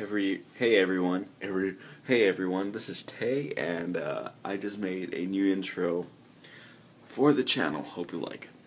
Every hey everyone, every hey everyone. This is Tay, and uh, I just made a new intro for the channel. Hope you like it.